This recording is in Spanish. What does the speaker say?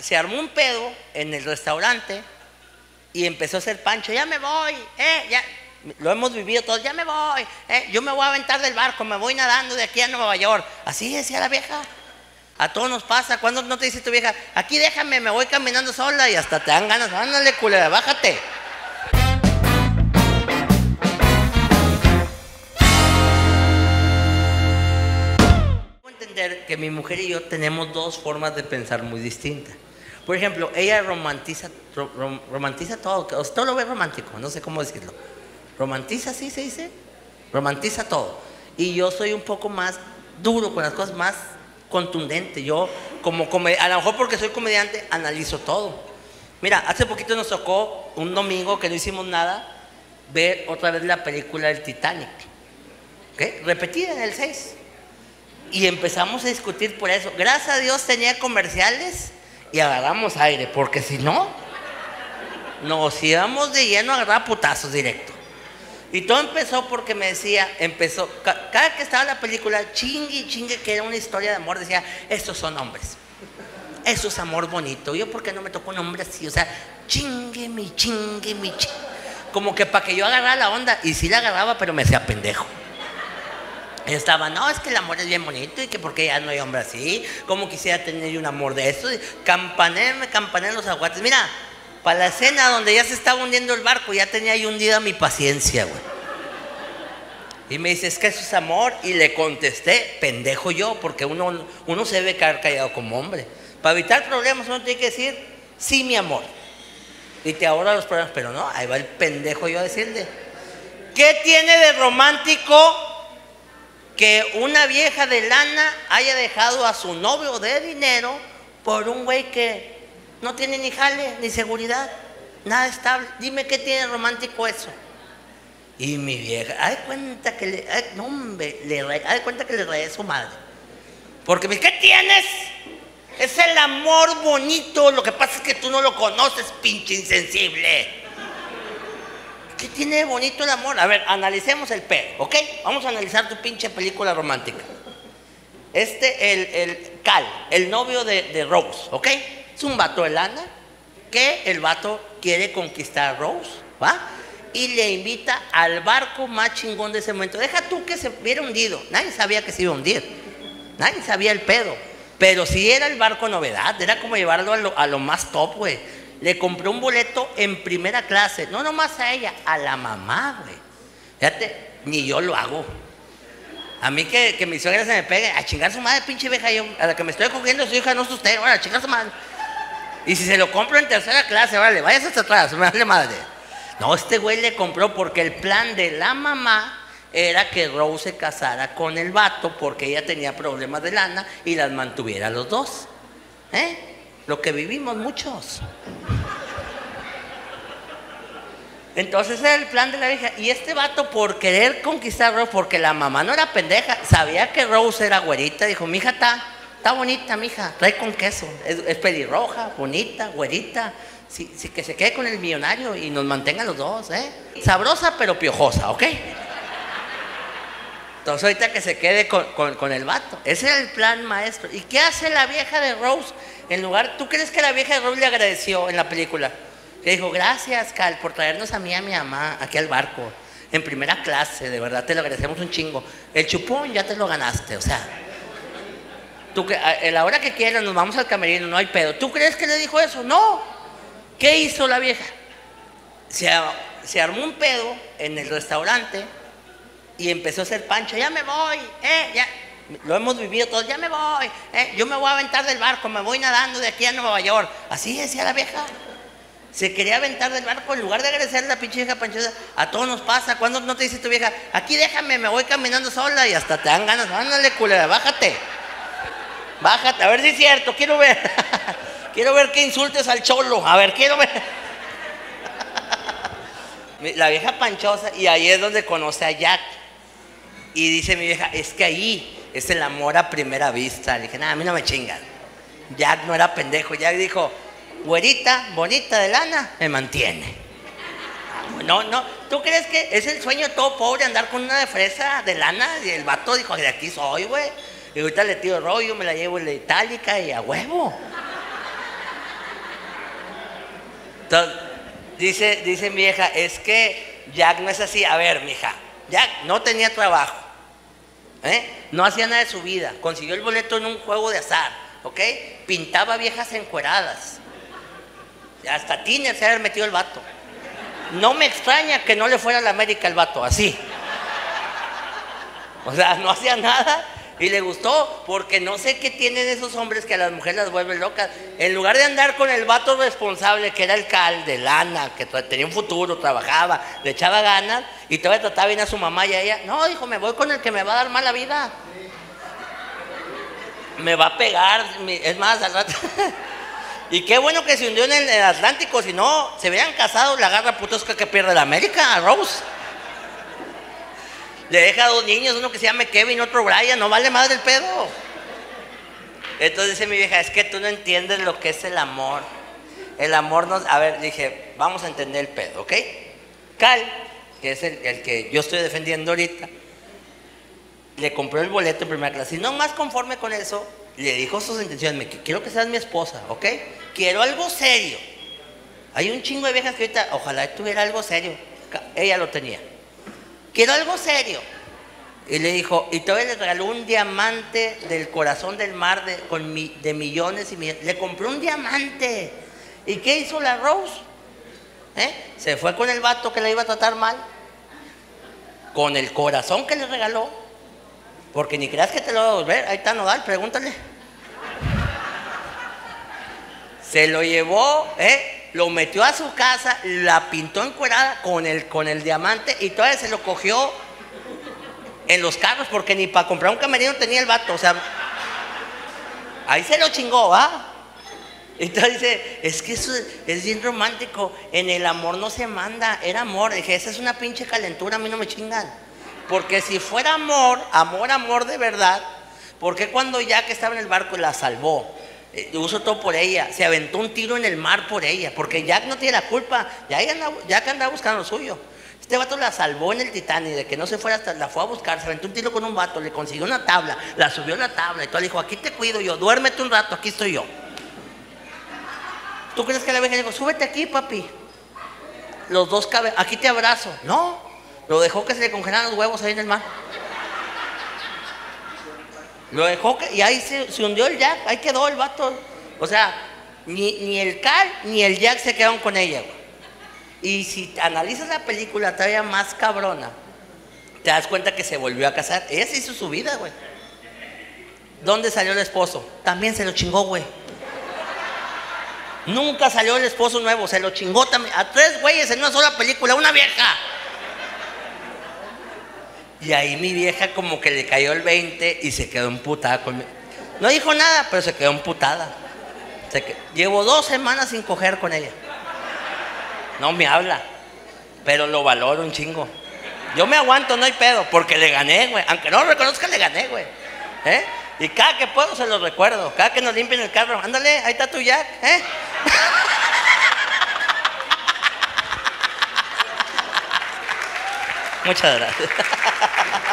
se armó un pedo en el restaurante y empezó a hacer pancho, ya me voy, eh, ya, lo hemos vivido todos, ya me voy, eh, yo me voy a aventar del barco, me voy nadando de aquí a Nueva York. Así decía la vieja. A todos nos pasa, cuando no te dice tu vieja, aquí déjame, me voy caminando sola y hasta te dan ganas, ándale, culera, bájate. entender que mi mujer y yo tenemos dos formas de pensar muy distintas. Por ejemplo, ella romantiza, romantiza todo, todo lo ve romántico, no sé cómo decirlo. Romantiza, ¿sí se dice? Romantiza todo. Y yo soy un poco más duro con las cosas, más contundente. Yo, como a lo mejor porque soy comediante, analizo todo. Mira, hace poquito nos tocó un domingo que no hicimos nada, ver otra vez la película del Titanic. ¿Ok? Repetida en el 6. Y empezamos a discutir por eso. Gracias a Dios tenía comerciales y agarramos aire, porque si no, nos íbamos de lleno a agarrar putazos directo. Y todo empezó porque me decía, empezó, cada que estaba la película, chingue chingue, que era una historia de amor, decía, estos son hombres. Eso es amor bonito. Yo, ¿por qué no me tocó un hombre así? O sea, chingue mi, chingue mi, chingue. Como que para que yo agarrara la onda, y sí la agarraba, pero me hacía pendejo. Estaba, no, es que el amor es bien bonito y que porque ya no hay hombre así, como quisiera tener un amor de eso. Campané, me campané los aguates. Mira, para la escena donde ya se estaba hundiendo el barco, ya tenía ahí hundida mi paciencia, güey. Y me dice, es que eso es amor. Y le contesté, pendejo yo, porque uno, uno se debe quedar callado como hombre. Para evitar problemas uno tiene que decir, sí, mi amor. Y te ahorra los problemas, pero no, ahí va el pendejo yo a decirle. ¿Qué tiene de romántico que una vieja de lana haya dejado a su novio de dinero por un güey que no tiene ni jale, ni seguridad, nada estable. Dime qué tiene romántico eso. Y mi vieja, haz cuenta que le, no hombre, le, haz cuenta que le reí a su madre. Porque me ¿qué tienes? Es el amor bonito, lo que pasa es que tú no lo conoces, pinche insensible. ¿Qué tiene de bonito el amor? A ver, analicemos el pedo, ¿ok? Vamos a analizar tu pinche película romántica. Este, el, el Cal, el novio de, Rose, ¿ok? Es un vato de lana que el vato quiere conquistar a Rose, ¿va? Y le invita al barco más chingón de ese momento. Deja tú que se hubiera hundido. Nadie sabía que se iba a hundir. Nadie sabía el pedo. Pero si era el barco novedad, era como llevarlo a lo, a lo más top, güey le compró un boleto en primera clase, no nomás a ella, a la mamá, güey. Fíjate, ni yo lo hago. A mí que, que mi suegra se me pegue, a chingar su madre, pinche vieja, yo, a la que me estoy cogiendo su hija, no es usted, ahora, a chingar su madre. Y si se lo compro en tercera clase, vale, váyase hasta atrás, me vale madre. No, este güey le compró porque el plan de la mamá era que Rose se casara con el vato porque ella tenía problemas de lana y las mantuviera los dos. ¿Eh? Lo que vivimos muchos. Entonces era el plan de la hija. Y este vato, por querer conquistar a Rose, porque la mamá no era pendeja, sabía que Rose era güerita, dijo: Mi hija está, está bonita, mija, trae con queso. Es, pelirroja, bonita, güerita. Sí, que se quede con el millonario y nos mantenga los dos, ¿eh? Sabrosa pero piojosa, ¿ok? Entonces ahorita que se quede con, con el vato. Ese era el plan maestro. ¿Y qué hace la vieja de Rose? En lugar, ¿tú crees que la vieja de Rose le agradeció en la película? Le dijo, gracias, Cal, por traernos a mí y a mi mamá aquí al barco, en primera clase, de verdad te lo agradecemos un chingo. El chupón ya te lo ganaste, o sea. Tú, a la hora que quieras nos vamos al camerino, no hay pedo. ¿Tú crees que le dijo eso? No. ¿Qué hizo la vieja? Se, se armó un pedo en el restaurante y empezó a hacer pancho, ya me voy, eh, ya lo hemos vivido todos, ya me voy, eh, yo me voy a aventar del barco, me voy nadando de aquí a Nueva York. Así decía la vieja. Se quería aventar del barco en lugar de agradecer a la pinche vieja panchosa. A todos nos pasa. Cuando no te dice tu vieja, aquí déjame, me voy caminando sola y hasta te dan ganas. Ándale, culera, bájate. Bájate, a ver si es cierto, quiero ver. quiero ver que insultes al cholo. A ver, quiero ver. la vieja panchosa, y ahí es donde conoce a Jack. Y dice mi vieja, es que ahí es el amor a primera vista. Le dije, nada, a mí no me chingan. Jack no era pendejo. Jack dijo, güerita, bonita de lana, me mantiene. No, no, ¿tú crees que es el sueño todo pobre andar con una de fresa de lana? Y el vato dijo, de aquí soy, güey. Y ahorita le tiro rollo, me la llevo en la itálica y a huevo. Entonces, dice, dice mi vieja, es que Jack no es así. A ver, mija, Jack no tenía trabajo. ¿Eh? No hacía nada de su vida. Consiguió el boleto en un juego de azar. ¿Ok? Pintaba viejas encueradas. Hasta Tiner se había metido el vato. No me extraña que no le fuera a la América el vato, así. O sea, no hacía nada y le gustó, porque no sé qué tienen esos hombres que a las mujeres las vuelven locas. En lugar de andar con el vato responsable, que era el cal de lana, que tenía un futuro, trabajaba, le echaba ganas, y todavía trataba bien a su mamá y a ella, no, dijo, me voy con el que me va a dar mala vida. Me va a pegar, es más, al rato. y qué bueno que se hundió en el, Atlántico, si no, se hubieran casado, la garra putosca que pierde la América, Rose. Le deja dos niños, uno que se llame Kevin, otro Brian, no vale más del pedo. Entonces dice mi vieja, es que tú no entiendes lo que es el amor. El amor nos... A ver, dije, vamos a entender el pedo, ¿ok? Cal, que es el, que yo estoy defendiendo ahorita, le compró el boleto en primera clase. Y no más conforme con eso, le dijo sus intenciones, me, quiero que seas mi esposa, ¿ok? Quiero algo serio. Hay un chingo de viejas que ahorita, ojalá tuviera algo serio. Ella lo tenía quiero algo serio. Y le dijo, y todavía le regaló un diamante del corazón del mar de, millones y millones. Le compró un diamante. ¿Y qué hizo la Rose? ¿Eh? Se fue con el vato que la iba a tratar mal. Con el corazón que le regaló. Porque ni creas que te lo va a devolver. Ahí está Nodal, pregúntale. Se lo llevó, ¿eh? Lo metió a su casa, la pintó encuerada con el, con el diamante y todavía se lo cogió en los carros porque ni para comprar un camerino tenía el vato. O sea, ahí se lo chingó, ¿ah? Entonces dice, es que eso es bien romántico. En el amor no se manda, era amor. Dije, esa es una pinche calentura, a mí no me chingan. Porque si fuera amor, amor, amor de verdad, ¿por qué cuando ya que estaba en el barco la salvó? Eh, uso todo por ella. Se aventó un tiro en el mar por ella, porque Jack no tiene la culpa. Jack anda, Jack andaba buscando lo suyo. Este vato la salvó en el Titanic, de que no se fuera hasta, la fue a buscar, se aventó un tiro con un vato, le consiguió una tabla, la subió a la tabla y todo dijo, aquí te cuido yo, duérmete un rato, aquí estoy yo. ¿Tú crees que la vieja dijo, súbete aquí, papi? Los dos caben, aquí te abrazo. No, lo dejó que se le congelaran los huevos ahí en el mar. Lo dejó y ahí se, hundió el Jack, ahí quedó el vato. O sea, ni, el Cal ni el Jack se quedaron con ella, Y si analizas la película todavía más cabrona, te das cuenta que se volvió a casar. Ella se hizo su vida, güey. ¿Dónde salió el esposo? También se lo chingó, güey. Nunca salió el esposo nuevo, se lo chingó también. A tres güeyes en una sola película, una vieja. Y ahí mi vieja como que le cayó el 20 y se quedó emputada conmigo. No dijo nada, pero se quedó emputada. Llevo dos semanas sin coger con ella. No me habla, pero lo valoro un chingo. Yo me aguanto, no hay pedo, porque le gané, güey. Aunque no lo reconozca, le gané, güey. ¿Eh? Y cada que puedo se lo recuerdo. Cada que nos limpien el carro, ándale, ahí está tu Jack, ¿eh? Muchas gracias.